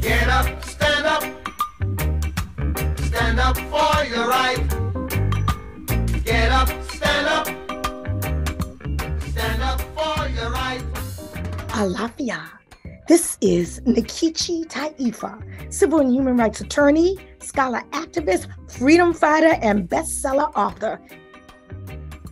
Get up, stand up, stand up for your right. Get up, stand up, stand up for your right. Alafia. This is Nkechi Taifa, civil and human rights attorney, scholar activist, freedom fighter, and bestseller author.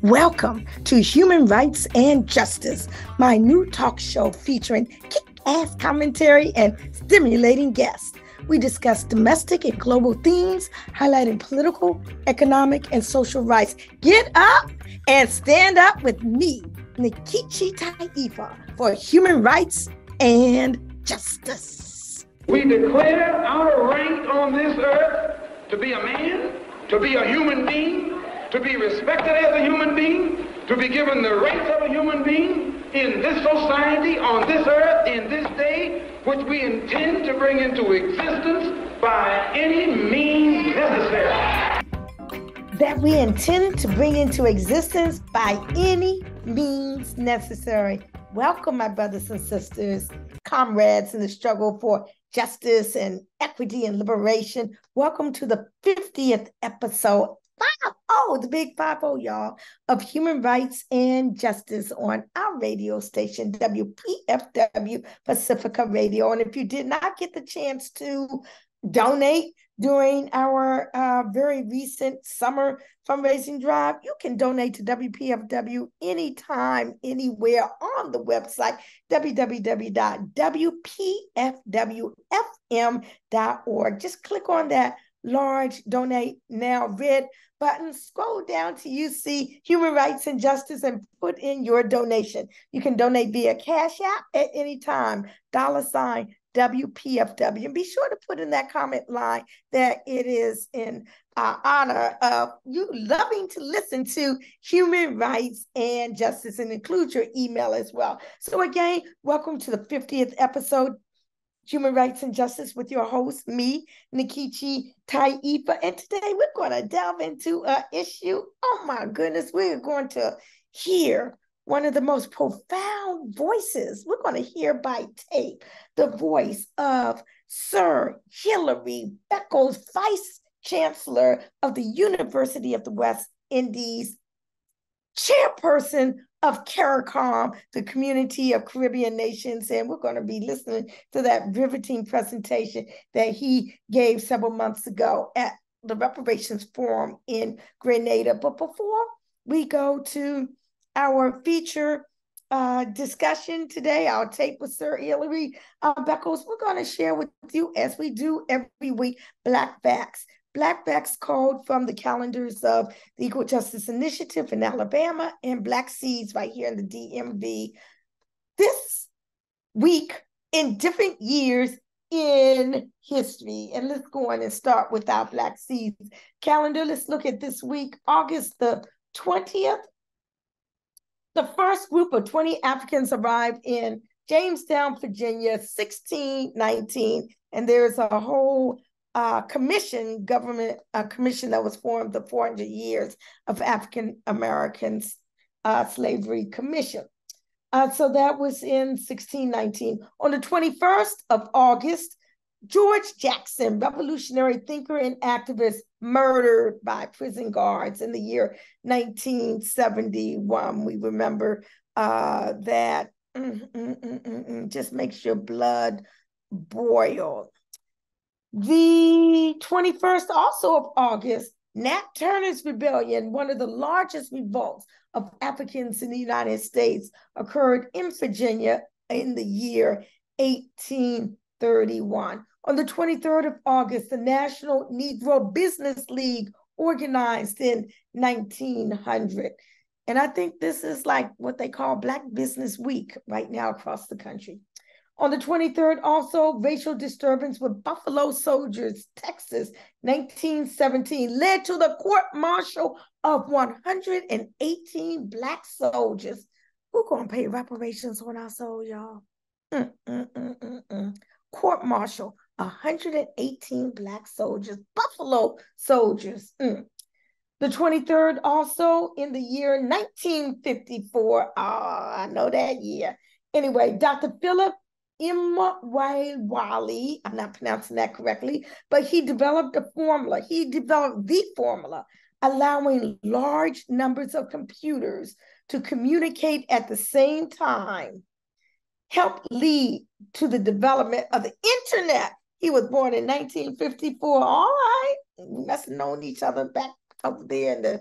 Welcome to Human Rights and Justice, my new talk show featuring kick ass commentary and stimulating guests. We discuss domestic and global themes, highlighting political, economic, and social rights. Get up and stand up with me, Nkechi Taifa, for human rights and justice. We declare our right on this earth to be a man, to be a human being, to be respected as a human being, to be given the rights of a human being in this society, on this earth, in this day, which we intend to bring into existence by any means necessary. That we intend to bring into existence by any means necessary. Welcome, my brothers and sisters, comrades in the struggle for justice and equity and liberation. Welcome to the 50th episode. Five, oh, the big 5 0, y'all, of human rights and justice on our radio station, WPFW Pacifica Radio. And if you did not get the chance to donate during our uh, very recent summer fundraising drive, you can donate to WPFW anytime, anywhere on the website, www.wpfwfm.org. Just click on that large donate now red button scroll down to you see human rights and justice and put in your donation you can donate via cash app at any time dollar sign WPFW. And be sure to put in that comment line that it is in uh, honor of you loving to listen to human rights and justice and include your email as well. So, again, welcome to the 50th episode. Human Rights and Justice with your host, me, Nkechi Taifa. And today we're going to delve into an issue. Oh my goodness, we're going to hear one of the most profound voices. We're going to hear by tape the voice of Sir Hilary Beckles, Vice Chancellor of the University of the West Indies, chairperson of CARICOM, the Community of Caribbean Nations. And we're going to be listening to that riveting presentation that he gave several months ago at the Reparations Forum in Grenada. But before we go to our feature uh, discussion today, our tape with Sir Hilary uh, Beckles. We're going to share with you, as we do every week, Black Facts. Black Facts called from the calendars of the Equal Justice Initiative in Alabama and Black Seeds right here in the DMV. This week, in different years in history. And let's go on and start with our Black Seeds calendar. Let's look at this week, August the 20th the first group of 20 Africans arrived in Jamestown, Virginia, 1619, and there's a whole uh, commission, government commission that was formed, the 400 Years of African Americans uh, Slavery Commission. Uh, so that was in 1619. On the 21st of August, George Jackson, revolutionary thinker and activist, murdered by prison guards in the year 1971. We remember uh, that mm, mm, mm, just makes your blood boil. The 21st, also of August, Nat Turner's rebellion, one of the largest revolts of Africans in the United States, occurred in Virginia in the year 1831. On the 23rd of August, the National Negro Business League organized in 1900. And I think this is like what they call Black Business Week right now across the country. On the 23rd, also, racial disturbance with Buffalo Soldiers, Texas, 1917, led to the court martial of 118 Black soldiers. We're going to pay reparations on our soul, y'all. Mm, mm, mm, mm, mm. court martial 118 Black soldiers, Buffalo soldiers. Mm. The 23rd, also in the year 1954. Oh, I know that year. Anyway, Dr. Philip Imwali, I'm not pronouncing that correctly, but he developed a formula. He developed the formula allowing large numbers of computers to communicate at the same time, helped lead to the development of the internet. He was born in 1954. All right, we must have known each other back up there in the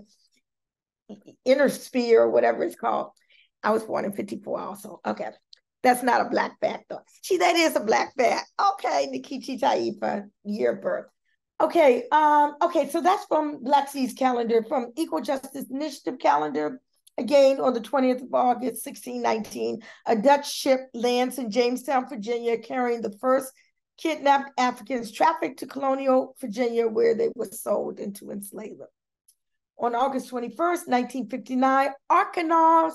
inner sphere, or whatever it's called. I was born in 54 also. Okay. That's not a black fact, though. Gee, that is a black fact. Okay, Nkechi Taifa, year of birth. Okay, um, okay, so that's from Black Seeds calendar, from Equal Justice Initiative calendar. Again, on the 20th of August, 1619, a Dutch ship lands in Jamestown, Virginia, carrying the first kidnapped Africans trafficked to colonial Virginia, where they were sold into enslavement. On August 21st, 1959, Arkansas,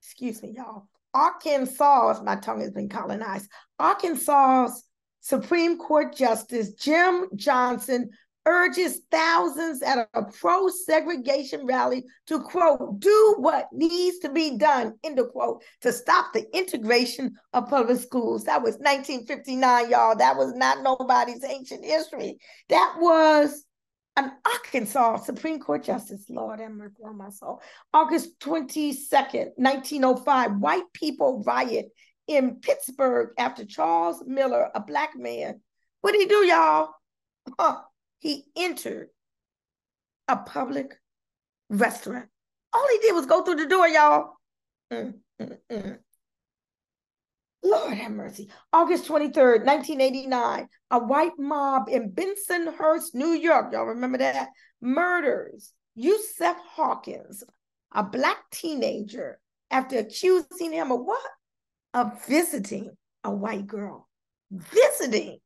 excuse me, y'all, Arkansas, my tongue has been colonized, Arkansas's Supreme Court Justice Jim Johnson urges thousands at a pro segregation rally to, quote, do what needs to be done, end of quote, to stop the integration of public schools. That was 1959, y'all. That was not nobody's ancient history. That was an Arkansas Supreme Court Justice, Lord have mercy on my soul. August 22nd, 1905, white people riot in Pittsburgh after Charles Miller, a black man, what did he do, y'all? Huh, he entered a public restaurant. All he did was go through the door, y'all. Mm, mm, mm. Lord have mercy. August 23rd, 1989, a white mob in Bensonhurst, New York, y'all remember that? Murders Yusef Hawkins, a black teenager, after accusing him of what? Of visiting a white girl. Visiting,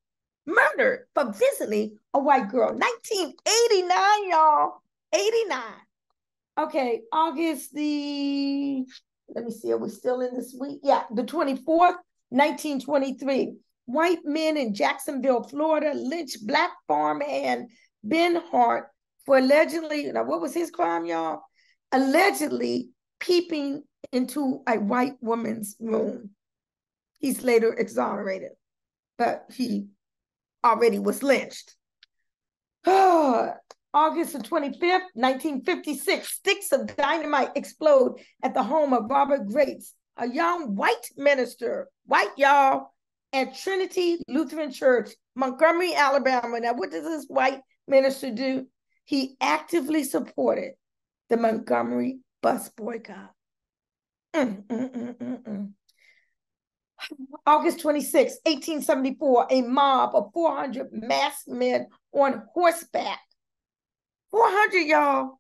murdered for visiting a white girl. 1989, y'all. 89. Okay, August the let me see, are we still in this week? Yeah, the 24th, 1923. White men in Jacksonville, Florida, lynched black farmhand Ben Hart for allegedly, now what was his crime, y'all? Allegedly peeping into a white woman's room. He's later exonerated, but he already was lynched. Ah, August the 25th, 1956, sticks of dynamite explode at the home of Robert Grace, a young white minister, white y'all, at Trinity Lutheran Church, Montgomery, Alabama. Now, what does this white minister do? He actively supported the Montgomery bus boycott. Mm, mm, mm, mm, mm. August 26, 1874, a mob of 400 masked men on horseback 400 y'all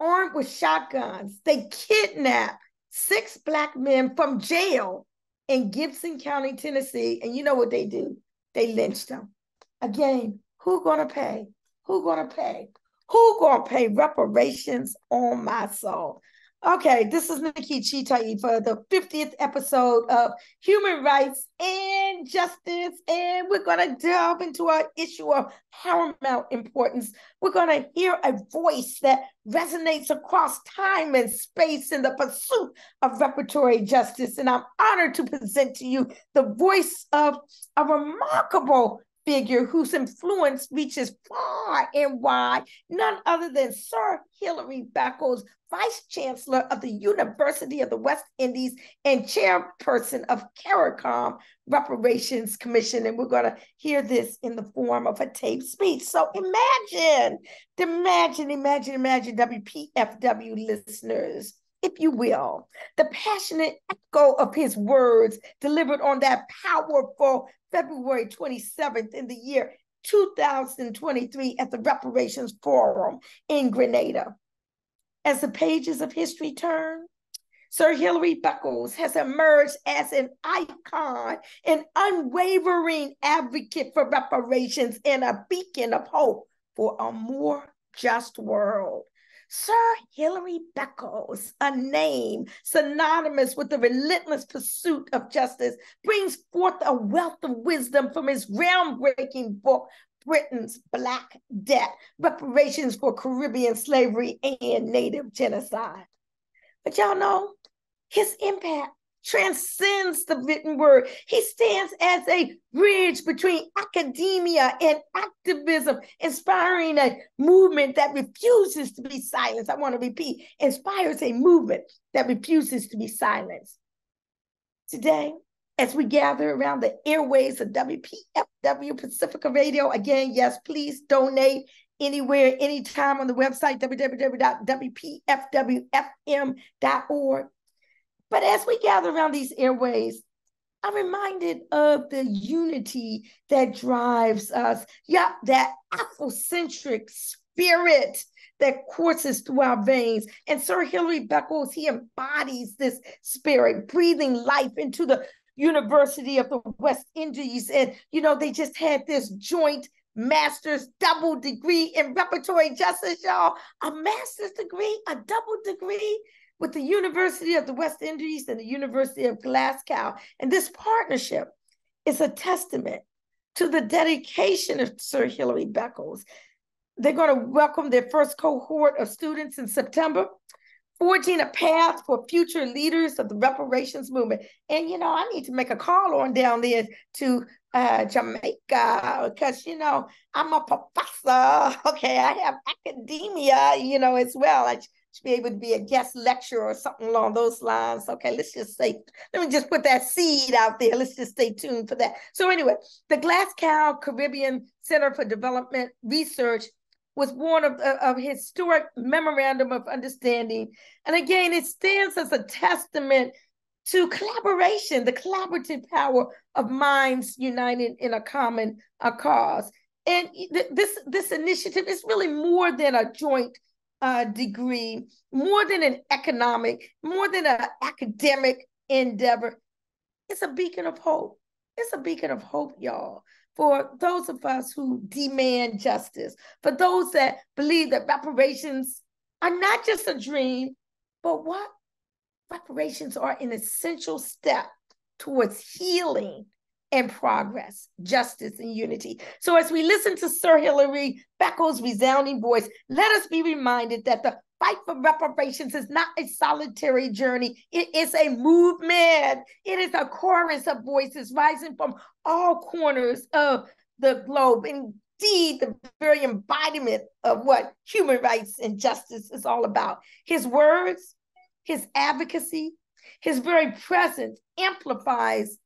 armed with shotguns. They kidnapped six black men from jail in Gibson County, Tennessee. And you know what they do? They lynched them. Again, who gonna pay? Who gonna pay? Who gonna pay reparations on my soul? Okay, this is Nkechi Taifa the 50th episode of Human Rights and Justice. And we're going to delve into an issue of paramount importance. We're going to hear a voice that resonates across time and space in the pursuit of reparatory justice. And I'm honored to present to you the voice of a remarkable figure whose influence reaches far and wide, none other than Sir Hilary Beckles, Vice Chancellor of the University of the West Indies and Chairperson of CARICOM Reparations Commission. And we're going to hear this in the form of a taped speech. So imagine, imagine, imagine, imagine, WPFW listeners if you will, the passionate echo of his words delivered on that powerful February 27th in the year 2023 at the Reparations Forum in Grenada. As the pages of history turn, Sir Hilary Beckles has emerged as an icon, an unwavering advocate for reparations, and a beacon of hope for a more just world. Sir Hilary Beckles, a name synonymous with the relentless pursuit of justice, brings forth a wealth of wisdom from his groundbreaking book, Britain's Black Debt, reparations for Caribbean slavery and Native genocide. But y'all know his impact transcends the written word. He stands as a bridge between academia and activism, inspiring a movement that refuses to be silenced. I want to repeat inspires a movement that refuses to be silenced. Today, as we gather around the airways of WPFW Pacifica Radio, again, yes, please donate anywhere, anytime on the website, www.wpfwfm.org. But as we gather around these airways, I'm reminded of the unity that drives us. Yeah, that Afrocentric spirit that courses through our veins. And Sir Hilary Beckles, he embodies this spirit, breathing life into the University of the West Indies. And, you know, they just had this joint master's double degree in reparatory justice, y'all. A master's degree, a double degree with the University of the West Indies and the University of Glasgow. And this partnership is a testament to the dedication of Sir Hilary Beckles. They're going to welcome their first cohort of students in September, forging a path for future leaders of the reparations movement. And, you know, I need to make a call on down there to uh, Jamaica because, you know, I'm a professor. Okay, I have academia, you know, as well. I to be able to be a guest lecturer or something along those lines. Okay, let's just say, let me just put that seed out there. Let's just stay tuned for that. So, anyway, the Glasgow Caribbean Center for Development Research was born of uh, a historic memorandum of understanding. And again, it stands as a testament to collaboration, the collaborative power of minds united in a common a cause. And th- this, this initiative is really more than a joint uh, degree, more than an economic, more than an academic endeavor. It's a beacon of hope. It's a beacon of hope, y'all, for those of us who demand justice, for those that believe that reparations are not just a dream, but what? Reparations are an essential step towards healing and progress, justice and unity. So, as we listen to Sir Hilary Beckles' resounding voice, let us be reminded that the fight for reparations is not a solitary journey, it is a movement. It is a chorus of voices rising from all corners of the globe. Indeed, the very embodiment of what human rights and justice is all about. His words, his advocacy, his very presence amplifies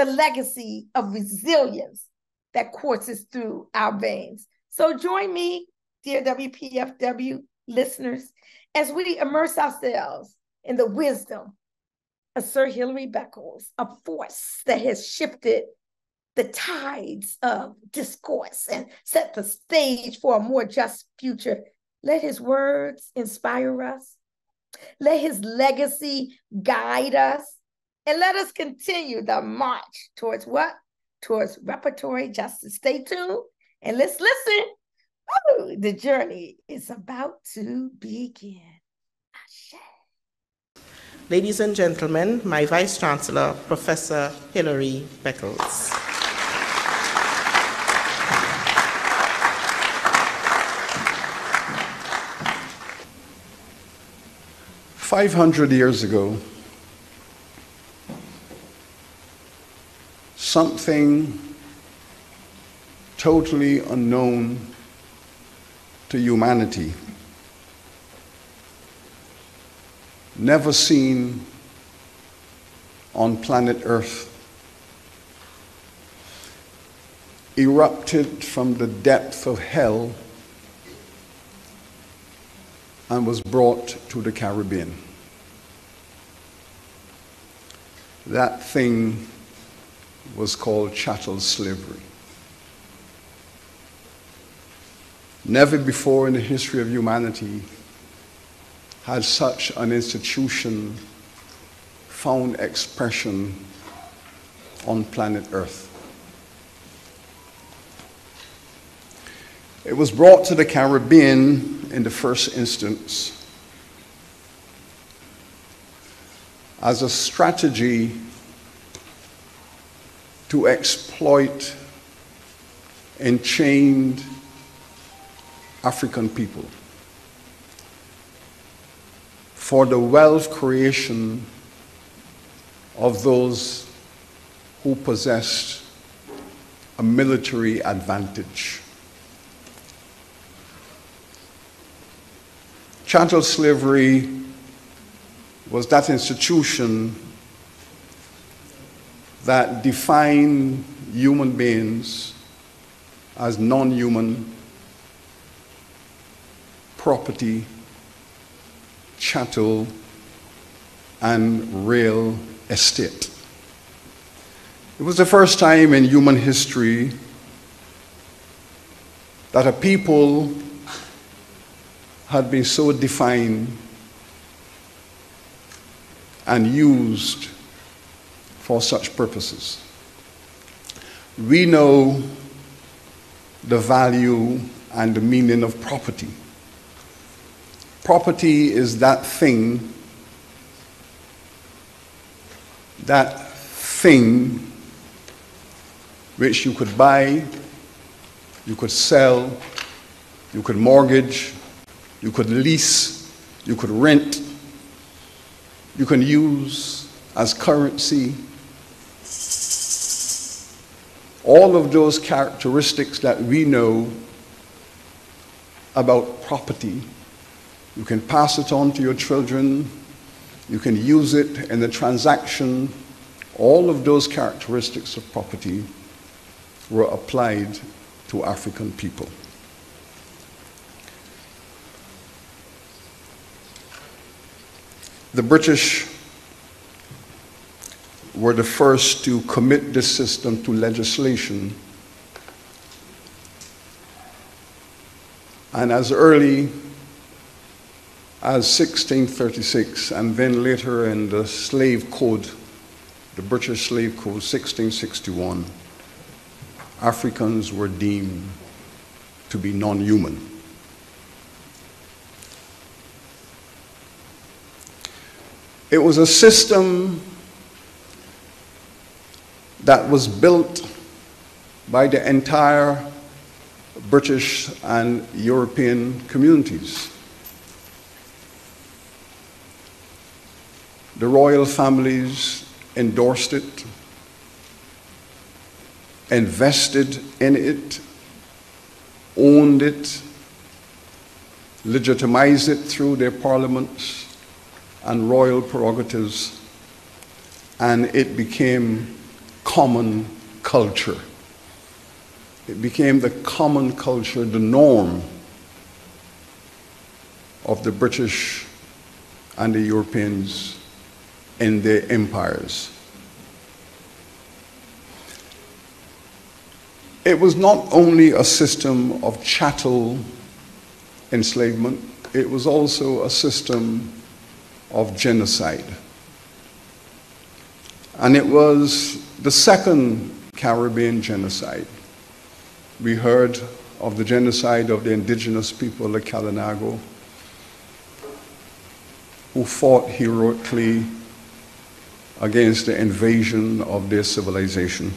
the legacy of resilience that courses through our veins. So join me, dear WPFW listeners, as we immerse ourselves in the wisdom of Sir Hilary Beckles, a force that has shifted the tides of discourse and set the stage for a more just future. Let his words inspire us. Let his legacy guide us and let us continue the march towards what? Towards reparatory justice. Stay tuned and let's listen. Oh, the journey is about to begin. Ladies and gentlemen, my Vice Chancellor, Professor Hilary Beckles. Five hundred years ago, something totally unknown to humanity, never seen on planet Earth, erupted from the depth of hell and was brought to the Caribbean. That thing was called chattel slavery. Never before in the history of humanity had such an institution found expression on planet Earth. It was brought to the Caribbean in the first instance as a strategy to exploit enchained African people for the wealth creation of those who possessed a military advantage. Chattel slavery was that institution that define human beings as non human property, chattel, and real estate. It was the first time in human history that a people had been so defined and used for such purposes. We know the value and the meaning of property. Property is that thing, that thing which you could buy, you could sell, you could mortgage, you could lease, you could rent, you can use as currency. All of those characteristics that we know about property, you can pass it on to your children, you can use it in the transaction. All of those characteristics of property were applied to African people. The British were the first to commit this system to legislation. And as early as 1636, and then later in the slave code, the British Slave Code 1661, Africans were deemed to be non human. It was a system that was built by the entire British and European communities. The royal families endorsed it, invested in it, owned it, legitimized it through their parliaments and royal prerogatives, and it became common culture. It became the common culture, the norm of the British and the Europeans in their empires. It was not only a system of chattel enslavement, it was also a system of genocide. And it was the second Caribbean genocide. We heard of the genocide of the indigenous people of Kalinago who fought heroically against the invasion of their civilization.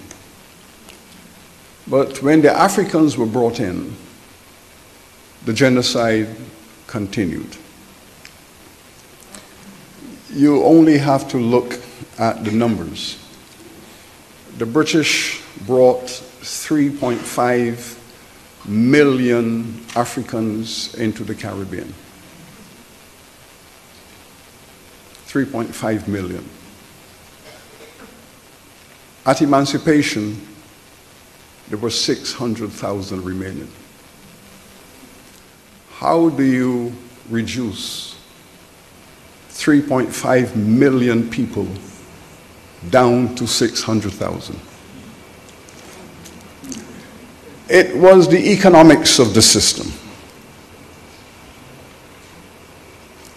But when the Africans were brought in, the genocide continued. You only have to look at the numbers. The British brought 3.5 million Africans into the Caribbean. 3.5 million. At emancipation, there were 600,000 remaining. How do you reduce 3.5 million people down to 600,000? It was the economics of the system.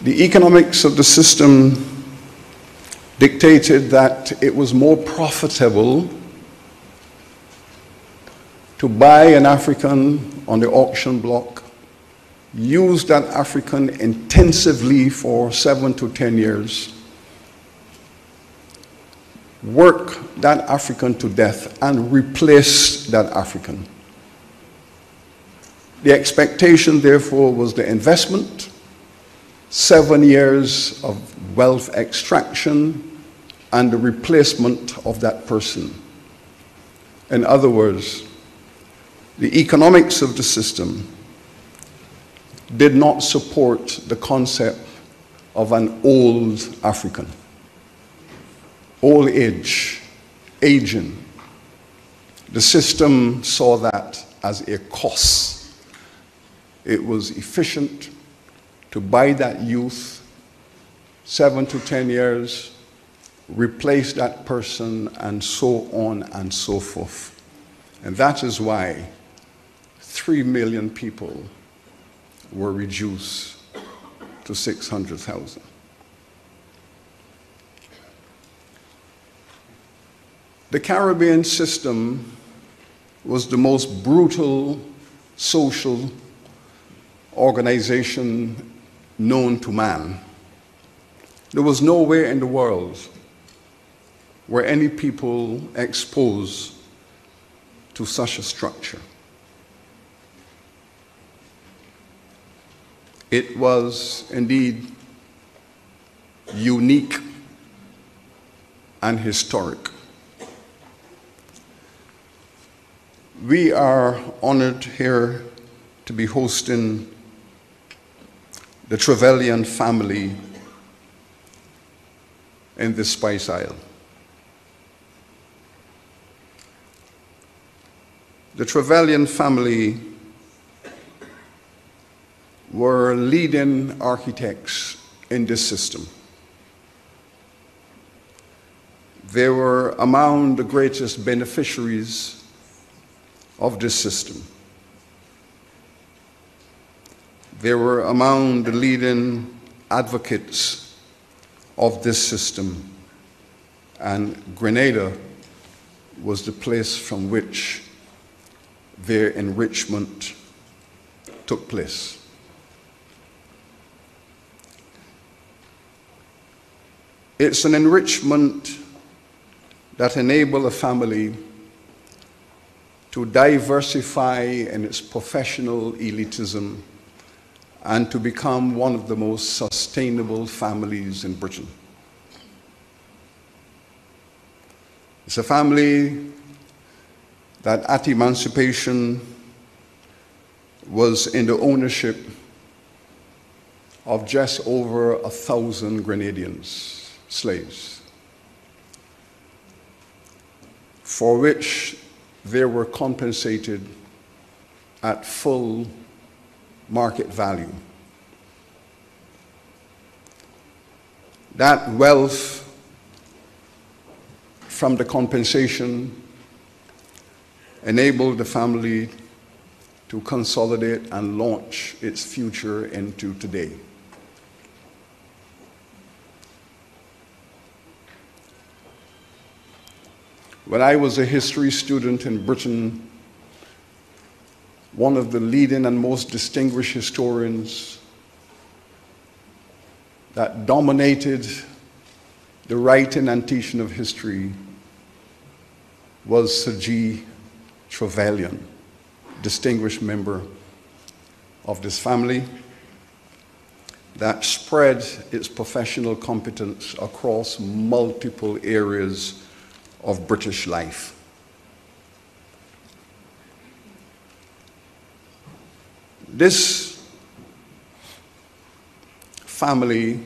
The economics of the system dictated that it was more profitable to buy an African on the auction block, use that African intensively for seven to ten years, work that African to death, and replace that African. The expectation, therefore, was the investment, seven years of wealth extraction, and the replacement of that person. In other words, the economics of the system did not support the concept of an old African. Old age, aging. The system saw that as a cost. It was efficient to buy that youth seven to ten years, replace that person, and so on and so forth. And that is why three million people were reduced to 600,000. The Caribbean system was the most brutal social organization known to man. There was nowhere in the world where any people exposed to such a structure. It was indeed unique and historic. We are honored here to be hosting the Trevelyan family in the Spice Isle. The Trevelyan family were leading architects in this system. They were among the greatest beneficiaries of this system. They were among the leading advocates of this system, and Grenada was the place from which their enrichment took place. It's an enrichment that enables a family to diversify in its professional elitism and to become one of the most sustainable families in Britain. It's a family that at emancipation was in the ownership of just over a thousand Grenadians slaves, for which they were compensated at full market value. That wealth from the compensation enabled the family to consolidate and launch its future into today. When I was a history student in Britain, one of the leading and most distinguished historians that dominated the writing and teaching of history was Sir G. Trevelyan, distinguished member of this family that spread its professional competence across multiple areas of British life. This family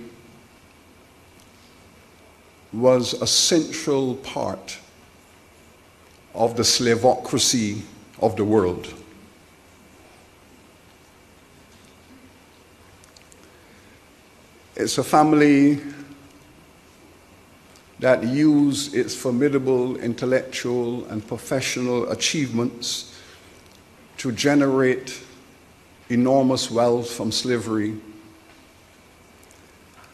was a central part of the slavocracy of the world. It's a family that used its formidable intellectual and professional achievements to generate enormous wealth from slavery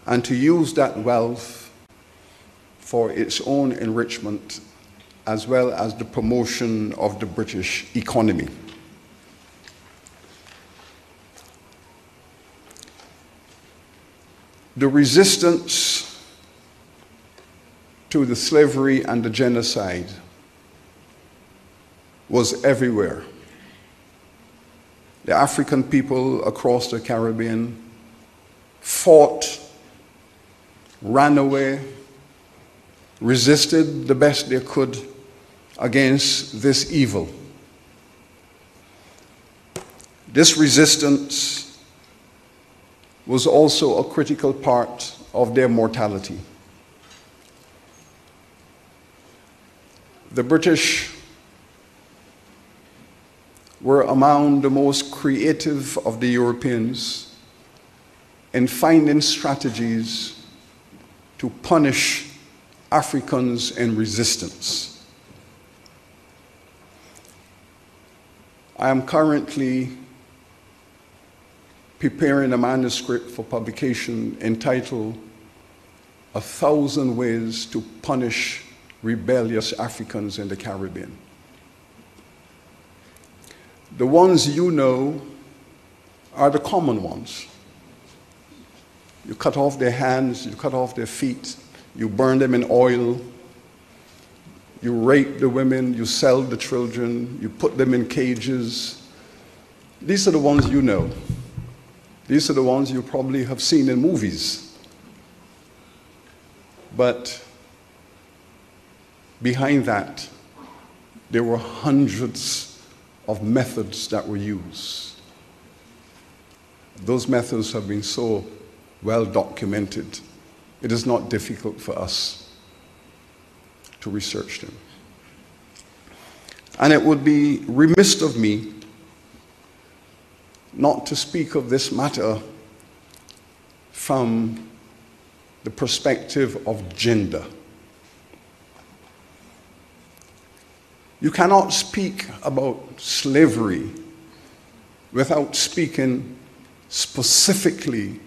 and to use that wealth for its own enrichment as well as the promotion of the British economy. The resistance to the slavery and the genocide was everywhere. the African people across the Caribbean fought, ran away, resisted the best they could against this evil. This resistance was also a critical part of their mortality. The British were among the most creative of the Europeans in finding strategies to punish Africans in resistance. I am currently preparing a manuscript for publication entitled A Thousand Ways to Punish Rebellious Africans in the Caribbean. The ones you know are the common ones. You cut off their hands, you cut off their feet, you burn them in oil, you rape the women, you sell the children, you put them in cages. These are the ones you know. These are the ones you probably have seen in movies. But behind that, there were hundreds of methods that were used. Those methods have been so well documented, it is not difficult for us to research them. And it would be remiss of me not to speak of this matter from the perspective of gender. You cannot speak about slavery without speaking specifically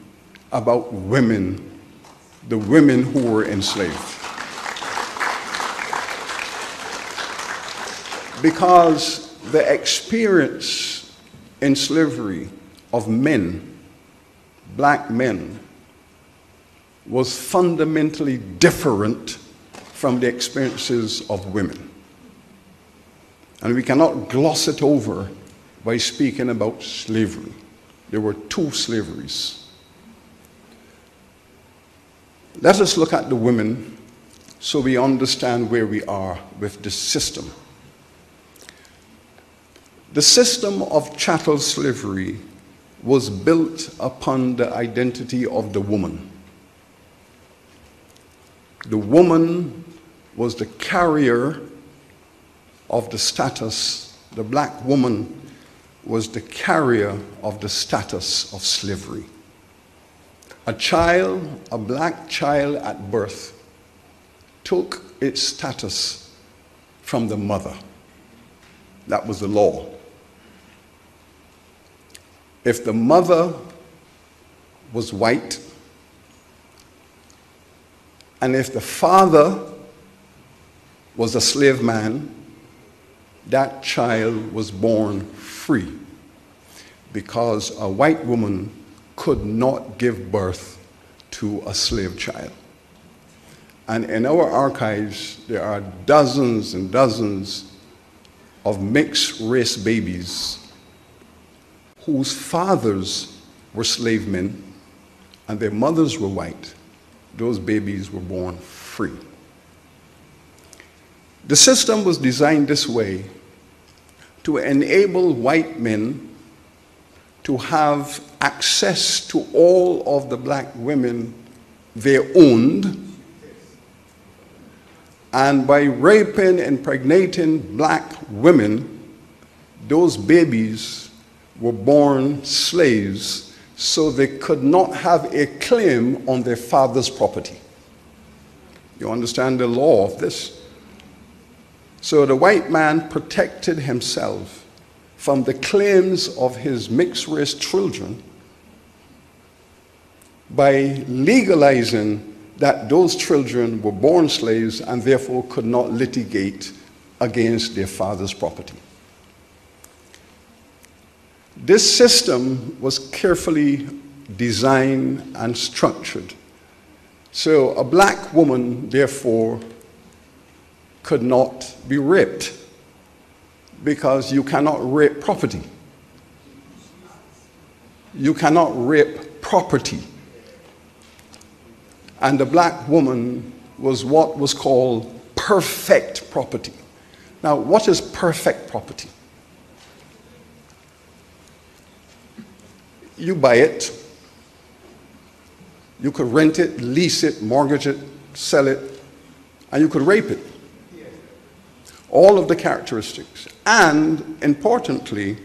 about women, the women who were enslaved. Because the experience in slavery of men, black men, was fundamentally different from the experiences of women. And we cannot gloss it over by speaking about slavery. There were two slaveries. Let us look at the women so we understand where we are with this system. The system of chattel slavery was built upon the identity of the woman. The woman was the carrier of the status, the black woman was the carrier of the status of slavery. A child, a black child at birth, took its status from the mother. That was the law. If the mother was white, and if the father was a slave man, that child was born free because a white woman could not give birth to a slave child. And in our archives, there are dozens and dozens of mixed race babies whose fathers were slave men and their mothers were white. Those babies were born free. The system was designed this way to enable white men to have access to all of the black women they owned. And by raping and impregnating black women, those babies were born slaves, so they could not have a claim on their father's property. You understand the law of this? So the white man protected himself from the claims of his mixed race children by legalizing that those children were born slaves and therefore could not litigate against their father's property. This system was carefully designed and structured. So a black woman, therefore, could not be raped because you cannot rape property. you cannot rape property. And the black woman was what was called perfect property. Now, what is perfect property? You buy it, you could rent it, lease it, mortgage it, sell it, and you could rape it. All of the characteristics. And importantly,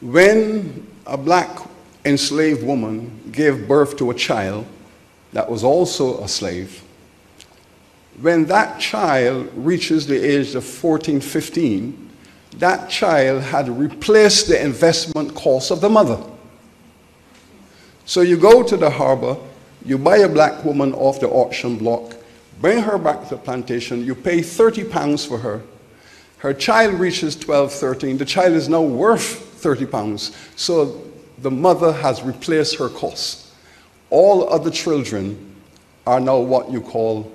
when a black enslaved woman gave birth to a child that was also a slave, when that child reaches the age of 14, 15, that child had replaced the investment cost of the mother. So you go to the harbor, you buy a black woman off the auction block, bring her back to the plantation, you pay 30 pounds for her. Her child reaches 12, 13. The child is now worth 30 pounds. So the mother has replaced her cost. All other children are now what you call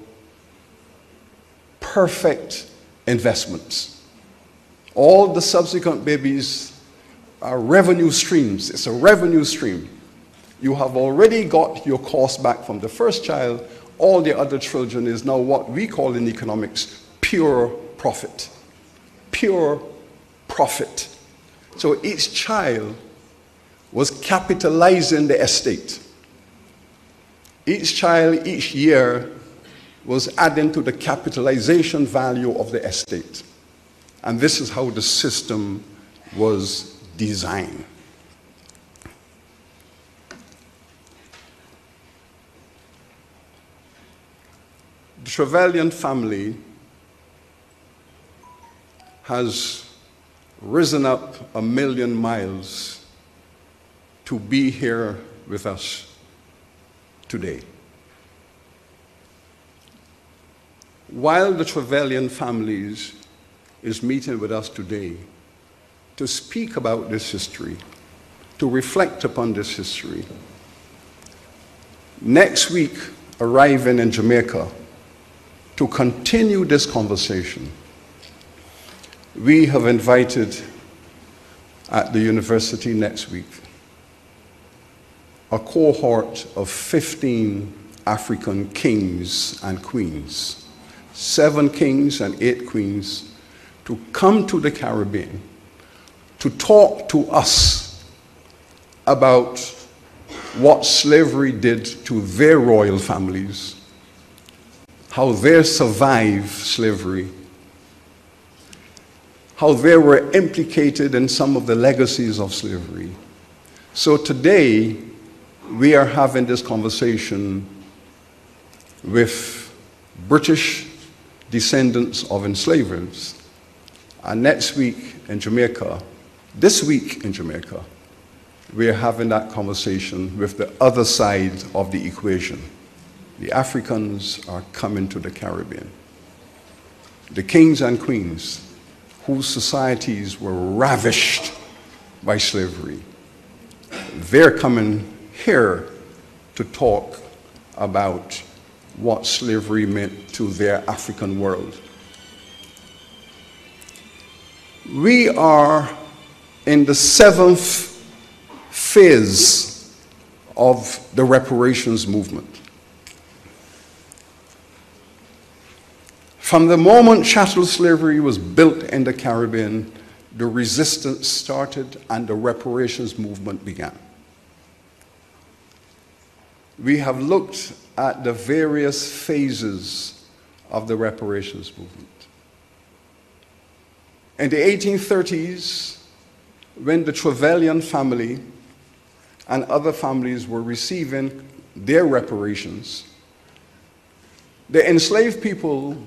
perfect investments. All the subsequent babies are revenue streams. It's a revenue stream. You have already got your cost back from the first child. All the other children is now what we call in economics pure profit. Pure profit. So each child was capitalizing the estate. Each child, each year, was adding to the capitalization value of the estate. And this is how the system was designed. The Trevelyan family has risen up a million miles to be here with us today. While the Trevelyan families is meeting with us today to speak about this history, to reflect upon this history, next week arriving in Jamaica to continue this conversation, we have invited at the university next week a cohort of 15 African kings and queens, seven kings and eight queens, to come to the Caribbean to talk to us about what slavery did to their royal families, how they survived slavery, how they were implicated in some of the legacies of slavery. So today, we are having this conversation with British descendants of enslavers. And next week in Jamaica, this week in Jamaica, we are having that conversation with the other side of the equation. The Africans are coming to the Caribbean. The kings and queens whose societies were ravished by slavery, they're coming here to talk about what slavery meant to their African world. We are in the seventh phase of the reparations movement. From the moment chattel slavery was built in the Caribbean, the resistance started and the reparations movement began. We have looked at the various phases of the reparations movement. In the 1830s, when the Trevelyan family and other families were receiving their reparations, the enslaved people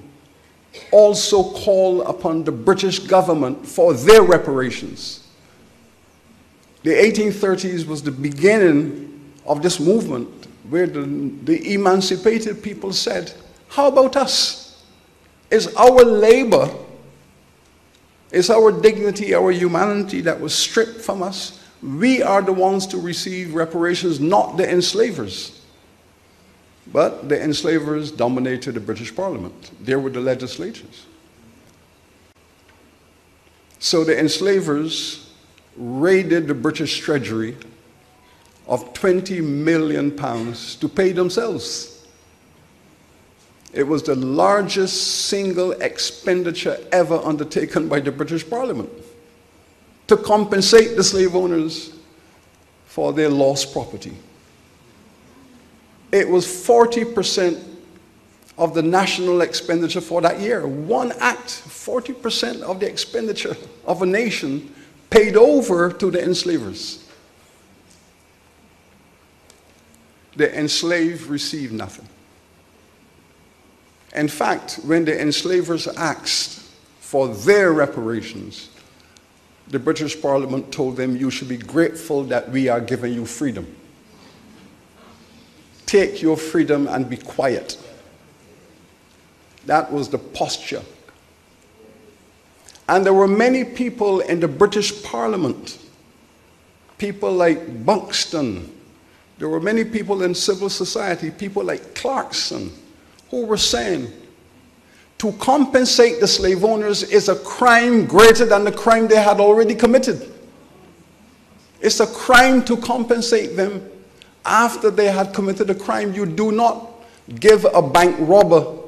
also call upon the British government for their reparations. The 1830s was the beginning of this movement where the, the emancipated people said, How about us? Is our labor, is our dignity, our humanity that was stripped from us? We are the ones to receive reparations, not the enslavers. But the enslavers dominated the British Parliament. They were the legislators. So the enslavers raided the British treasury of 20 million pounds to pay themselves. It was the largest single expenditure ever undertaken by the British Parliament to compensate the slave owners for their lost property. It was 40% of the national expenditure for that year. One act, 40% of the expenditure of a nation paid over to the enslavers. The enslaved received nothing. In fact, when the enslavers asked for their reparations, the British Parliament told them, You should be grateful that we are giving you freedom. Take your freedom and be quiet. That was the posture. And there were many people in the British Parliament, people like Buxton, there were many people in civil society, people like Clarkson, who were saying, to compensate the slave owners is a crime greater than the crime they had already committed. It's a crime to compensate them after they had committed a crime. You do not give a bank robber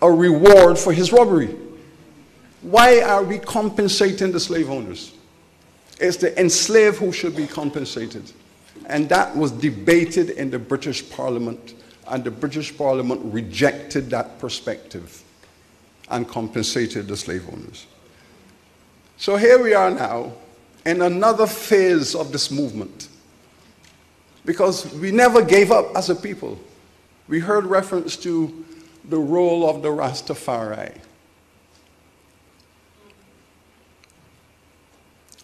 a reward for his robbery. Why are we compensating the slave owners? It's the enslaved who should be compensated. And that was debated in the British Parliament, and the British Parliament rejected that perspective and compensated the slave owners. So here we are now in another phase of this movement. Because we never gave up as a people. We heard reference to the role of the Rastafari.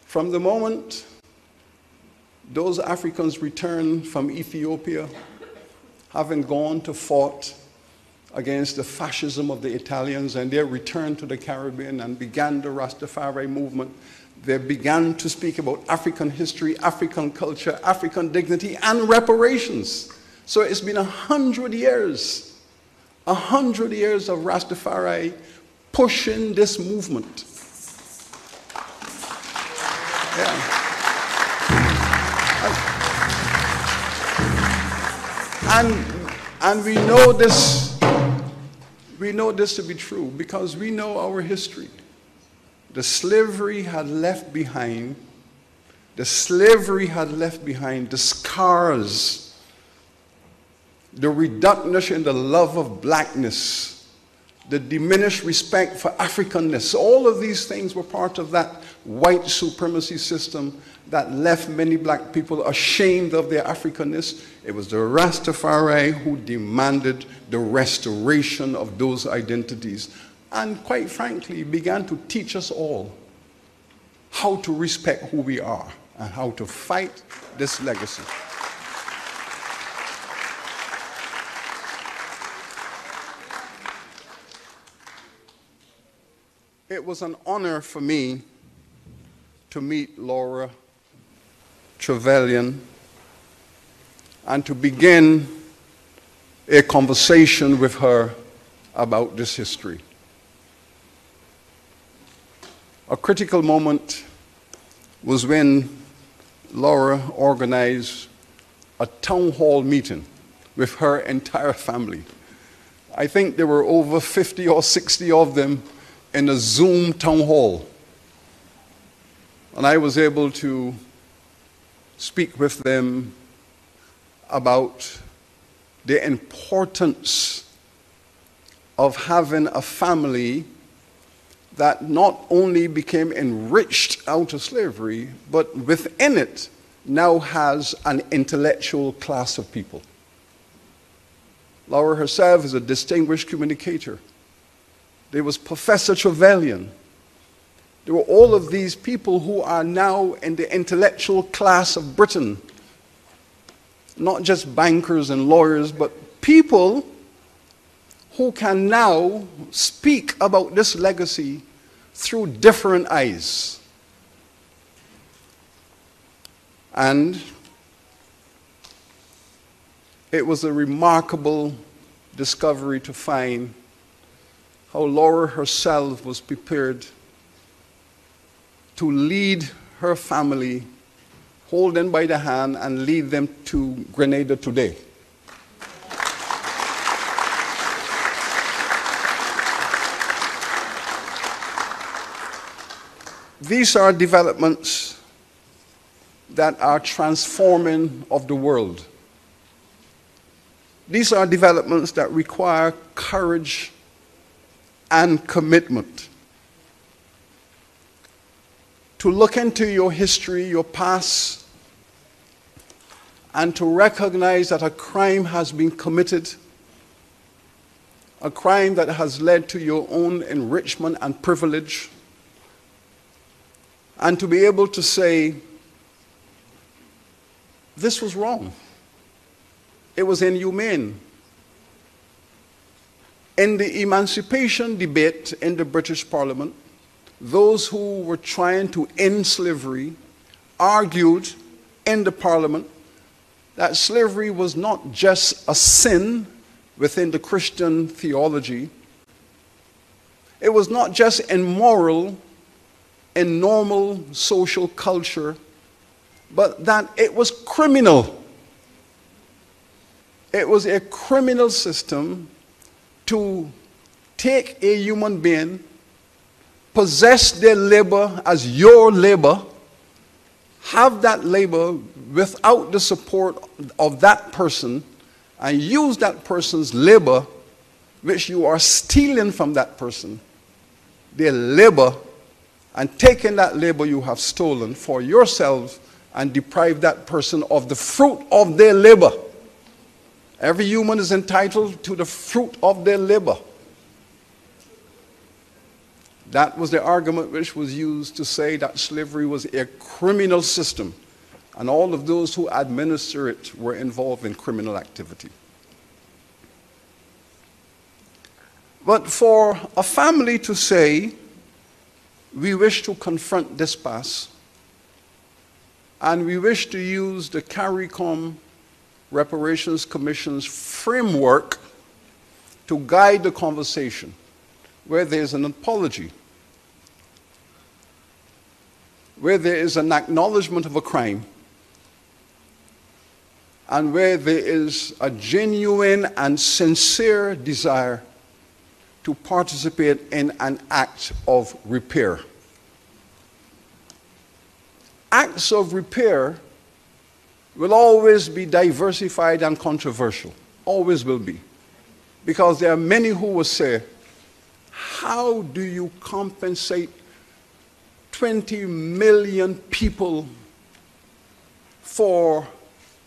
From the moment those Africans returned from Ethiopia, having gone to fought against the fascism of the Italians, and they returned to the Caribbean and began the Rastafari movement. They began to speak about African history, African culture, African dignity, and reparations. So it's been a hundred years, a hundred years of Rastafari pushing this movement. Yeah. And, and we know this, we know this to be true because we know our history. The slavery had left behind, the slavery had left behind the scars, the reduction in the love of blackness, the diminished respect for Africanness. All of these things were part of that white supremacy system that left many black people ashamed of their Africanness. It was the Rastafari who demanded the restoration of those identities. And quite frankly, began to teach us all how to respect who we are and how to fight this legacy. It was an honor for me to meet Laura Trevelyan and to begin a conversation with her about this history. A critical moment was when Laura organized a town hall meeting with her entire family. I think there were over 50 or 60 of them in a Zoom town hall. And I was able to speak with them about the importance of having a family that not only became enriched out of slavery, but within it now has an intellectual class of people. Laura herself is a distinguished communicator. There was Professor Trevelyan. There were all of these people who are now in the intellectual class of Britain. Not just bankers and lawyers, but people who can now speak about this legacy through different eyes. And it was a remarkable discovery to find how Laura herself was prepared to lead her family, hold them by the hand, and lead them to Grenada today. These are developments that are transforming of the world. These are developments that require courage and commitment. To look into your history, your past, and to recognize that a crime has been committed, a crime that has led to your own enrichment and privilege, and to be able to say, this was wrong. It was inhumane. In the emancipation debate in the British Parliament, those who were trying to end slavery argued in the Parliament that slavery was not just a sin within the Christian theology, it was not just immoral in normal social culture, but that it was criminal. It was a criminal system to take a human being, possess their labor as your labor, have that labor without the support of that person, and use that person's labor, which you are stealing from that person, their labor and taking that labor you have stolen for yourselves and deprive that person of the fruit of their labor. Every human is entitled to the fruit of their labor. That was the argument which was used to say that slavery was a criminal system, and all of those who administer it were involved in criminal activity. But for a family to say, we wish to confront this past and we wish to use the CARICOM Reparations Commission's framework to guide the conversation where there's an apology, where there is an acknowledgement of a crime, and where there is a genuine and sincere desire to participate in an act of repair. Acts of repair will always be diversified and controversial, always will be. Because there are many who will say, How do you compensate 20 million people for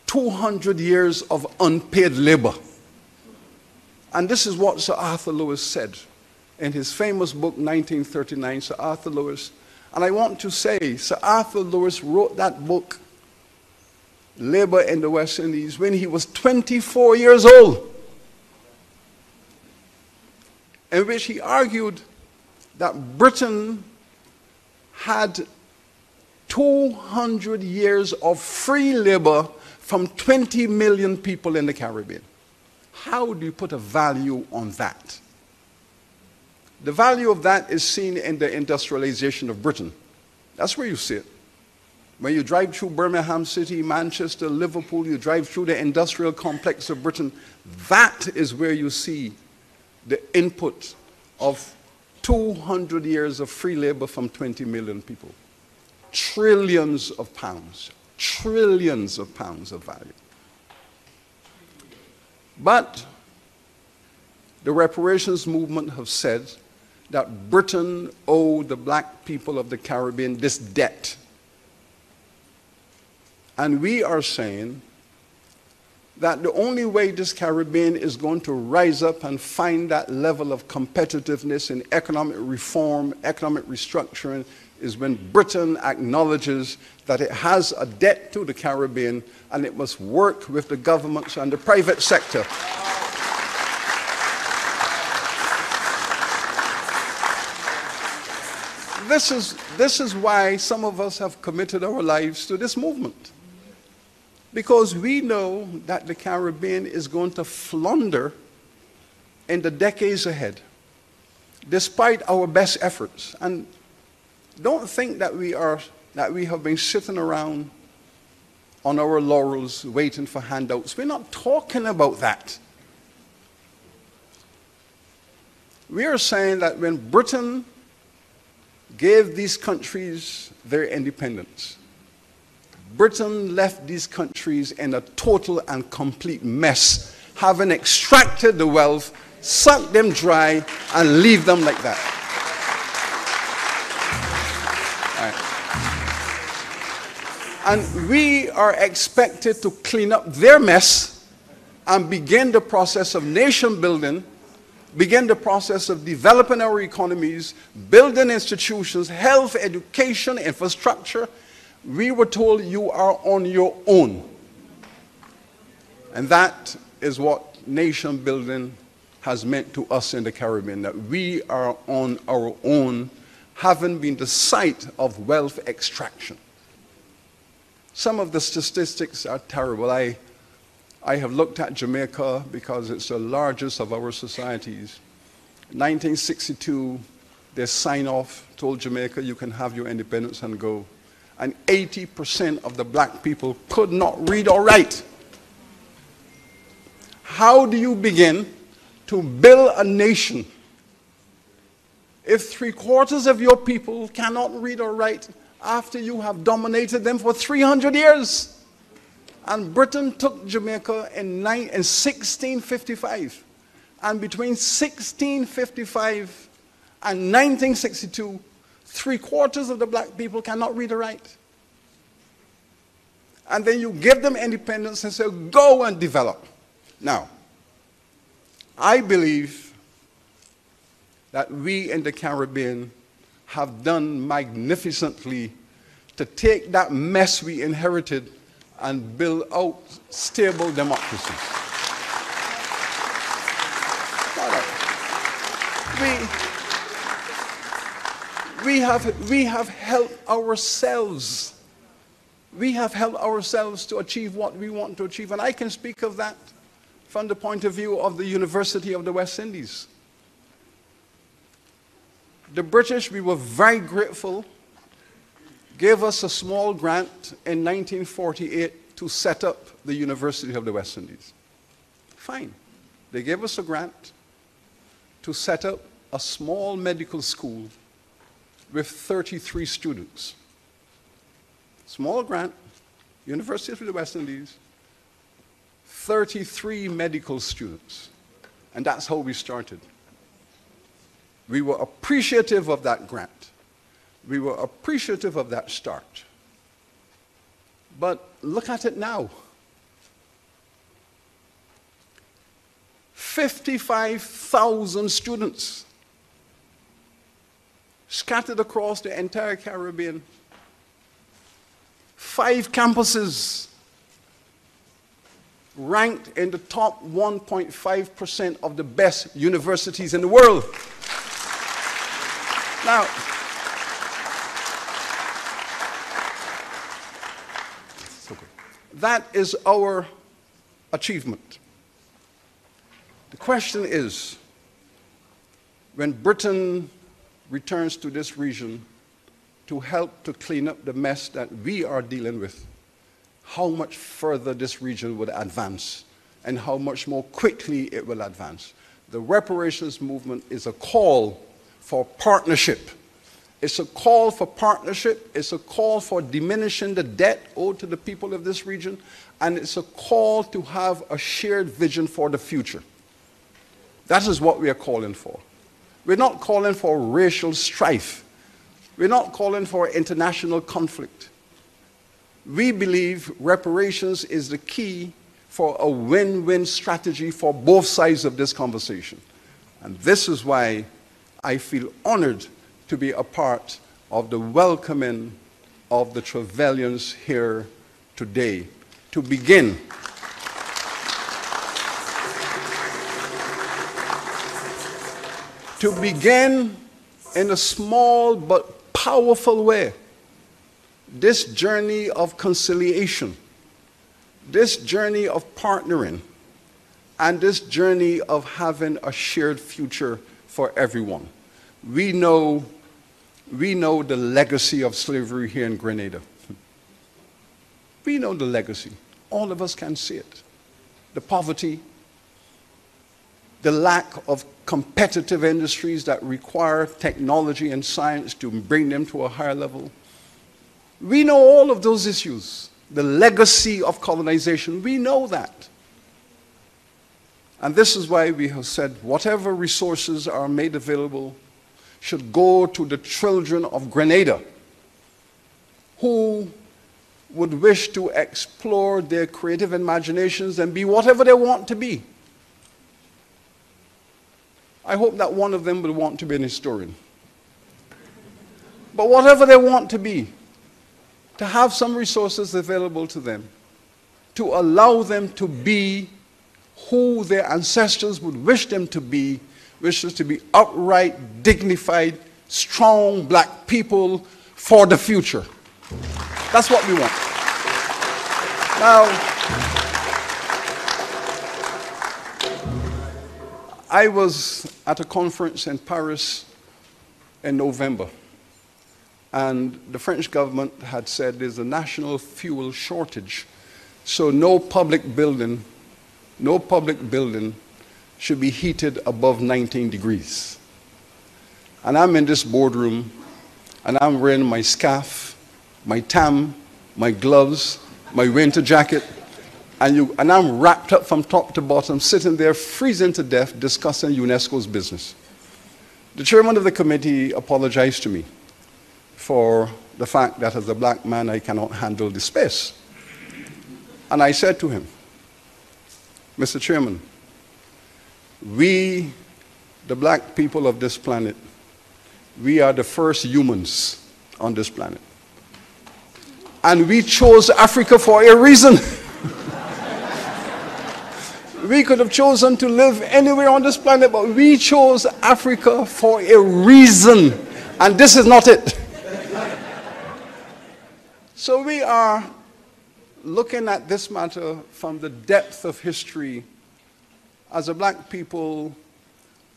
200 years of unpaid labor? And this is what Sir Arthur Lewis said in his famous book, 1939, Sir Arthur Lewis. And I want to say, Sir Arthur Lewis wrote that book, Labor in the West Indies, when he was 24 years old, in which he argued that Britain had 200 years of free labor from 20 million people in the Caribbean. How do you put a value on that? The value of that is seen in the industrialization of Britain. That's where you see it. When you drive through Birmingham City, Manchester, Liverpool, you drive through the industrial complex of Britain, that is where you see the input of 200 years of free labor from 20 million people. Trillions of pounds, trillions of pounds of value. But the reparations movement have said that Britain owed the black people of the Caribbean this debt. And we are saying that the only way this Caribbean is going to rise up and find that level of competitiveness in economic reform, economic restructuring, is when Britain acknowledges that it has a debt to the Caribbean and it must work with the governments and the private sector. This is, this is why some of us have committed our lives to this movement. Because we know that the Caribbean is going to flounder in the decades ahead, despite our best efforts. And don't think that we are that we have been sitting around on our laurels waiting for handouts. We're not talking about that. We are saying that when Britain gave these countries their independence, Britain left these countries in a total and complete mess, having extracted the wealth, sucked them dry, and leave them like that. And we are expected to clean up their mess and begin the process of nation building, begin the process of developing our economies, building institutions, health, education, infrastructure. We were told you are on your own. And that is what nation building has meant to us in the Caribbean, that we are on our own, having been the site of wealth extraction. Some of the statistics are terrible. I, I have looked at Jamaica because it's the largest of our societies. 1962, they signed off, told Jamaica you can have your independence and go. And 80% of the black people could not read or write. How do you begin to build a nation if three quarters of your people cannot read or write? after you have dominated them for 300 years. And Britain took Jamaica in, 1655. And between 1655 and 1962, three quarters of the black people cannot read or write. And then you give them independence and say, go and develop. Now, I believe that we in the Caribbean have done magnificently to take that mess we inherited and build out stable democracies. We, we, have, we have helped ourselves. We have helped ourselves to achieve what we want to achieve. And I can speak of that from the point of view of the University of the West Indies. The British, we were very grateful, gave us a small grant in 1948 to set up the University of the West Indies. Fine. They gave us a grant to set up a small medical school with 33 students. Small grant, University of the West Indies, 33 medical students. And that's how we started. We were appreciative of that grant. We were appreciative of that start. But look at it now. 55,000 students scattered across the entire Caribbean. Five campuses ranked in the top 1.5% of the best universities in the world. Now, that is our achievement. The question is when Britain returns to this region to help to clean up the mess that we are dealing with, how much further this region would advance and how much more quickly it will advance. The reparations movement is a call for partnership. It's a call for partnership. It's a call for diminishing the debt owed to the people of this region. And it's a call to have a shared vision for the future. That is what we are calling for. We're not calling for racial strife. We're not calling for international conflict. We believe reparations is the key for a win win strategy for both sides of this conversation. And this is why I feel honored to be a part of the welcoming of the Trevelyan's here today. To begin, to begin in a small but powerful way this journey of conciliation, this journey of partnering, and this journey of having a shared future for everyone. We know we know the legacy of slavery here in Grenada. We know the legacy. All of us can see it. The poverty, the lack of competitive industries that require technology and science to bring them to a higher level. We know all of those issues. The legacy of colonization, we know that. And this is why we have said whatever resources are made available should go to the children of Grenada who would wish to explore their creative imaginations and be whatever they want to be. I hope that one of them will want to be an historian. But whatever they want to be, to have some resources available to them, to allow them to be who their ancestors would wish them to be, wishes to be upright, dignified, strong black people for the future. That's what we want. Now, I was at a conference in Paris in November, and the French government had said there's a national fuel shortage, so no public building no public building should be heated above 19 degrees. And I'm in this boardroom and I'm wearing my scarf, my tam, my gloves, my winter jacket, and, you, and I'm wrapped up from top to bottom, sitting there freezing to death discussing UNESCO's business. The chairman of the committee apologized to me for the fact that as a black man I cannot handle the space. And I said to him, Mr. Chairman, we, the black people of this planet, we are the first humans on this planet. And we chose Africa for a reason. we could have chosen to live anywhere on this planet, but we chose Africa for a reason. And this is not it. so we are looking at this matter from the depth of history as a black people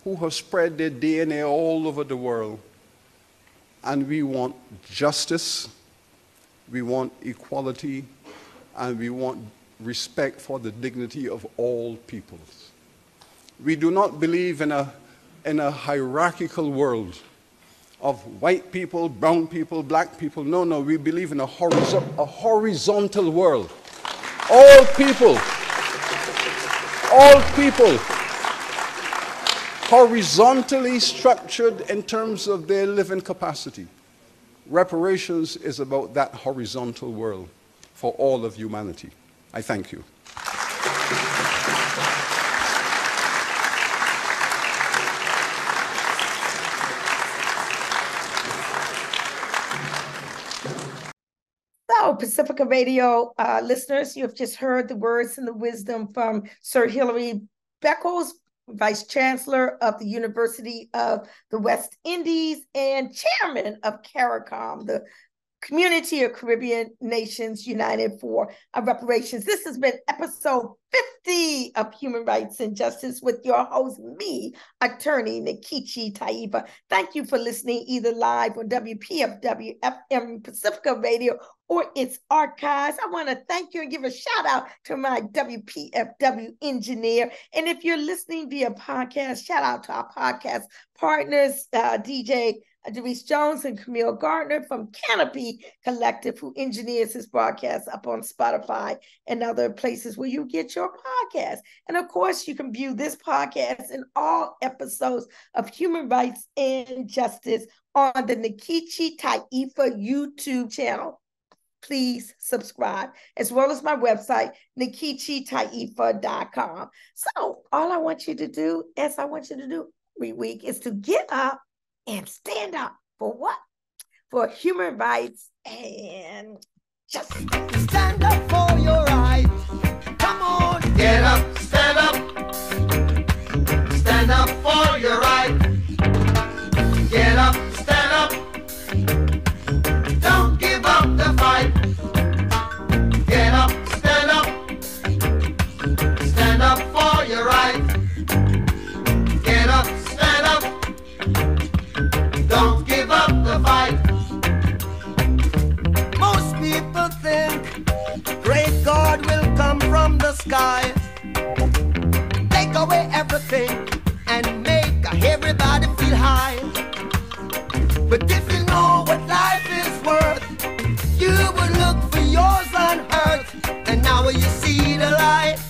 who have spread their DNA all over the world. And we want justice, we want equality, and we want respect for the dignity of all peoples. We do not believe in a, in a hierarchical world of white people, brown people, black people. No, no, we believe in a, horizo- a horizontal world. All people, all people, horizontally structured in terms of their living capacity. Reparations is about that horizontal world for all of humanity. I thank you. So, Pacifica Radio uh, listeners, you have just heard the words and the wisdom from Sir Hilary Beckles, Vice Chancellor of the University of the West Indies and Chairman of CARICOM, the Community of Caribbean Nations United for Reparations. This has been episode 50 of Human Rights and Justice with your host, me, attorney Nkechi Taifa. Thank you for listening either live on WPFW FM Pacifica Radio or its archives. I want to thank you and give a shout out to my WPFW engineer. And if you're listening via podcast, shout out to our podcast partners, uh, DJ Doris Jones and Camille Gardner from Canopy Collective, who engineers his broadcast up on Spotify and other places where you get your podcast. And of course, you can view this podcast and all episodes of Human Rights and Justice on the Nkechi Taifa YouTube channel. Please subscribe, as well as my website, NkechiTaifa.com. So, all I want you to do, as I want you to do every week, is to get up and stand up for what? For human rights and justice. Stand up for your rights. Come on. Get up, up. sky. Take away everything and make everybody feel high. But if you know what life is worth, you will look for yours unhurt. And now you see the light.